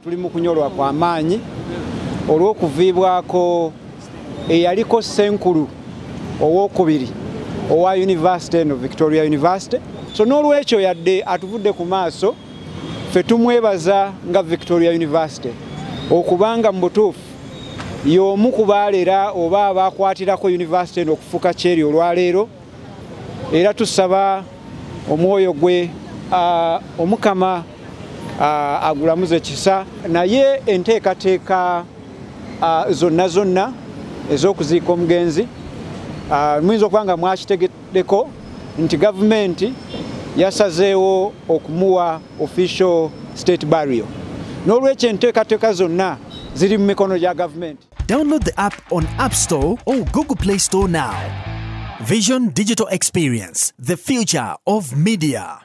tuli mu kunyolwa kwa maanyi olw'okuviibwako eyaliko senkulu owokubiri owa univesity eno victoria university. So n'olwekyo yadde atuvudde ku maaso ffe tumwebaza nga victoria university. Okubanga mu butuufu y'omu ku baalera oba abakwatirako univesity eno okufuuka kyeri olwaleero era tusaba omwoyo gwe omukama uh, agulamuze kisa naye enteekateeka uh, zonna zonna ez'okuziika omugenzi uh, muyinza okuba nga mwakitegeddeko nti gavumenti yasazeewo okumuwa official state burial n'olwekyo enteekateeka zonna ziri mu mikono gya gavumenti Download the app on App Store or Google Play Store now. Vision Digital Experience, the future of media.